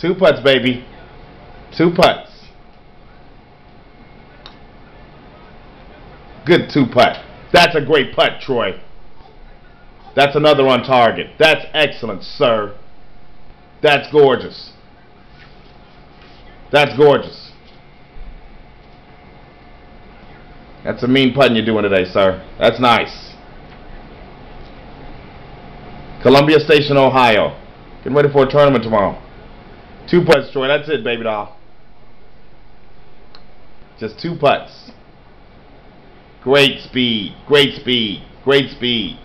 Two putts, baby. Two putts. Good two putt. That's a great putt, Troy. That's another on target. That's excellent, sir. That's gorgeous. That's gorgeous. That's a mean putting you're doing today, sir. That's nice. Columbia Station, Ohio. Getting ready for a tournament tomorrow. Two putts, Troy. That's it, baby doll. Just two putts. Great speed. Great speed. Great speed.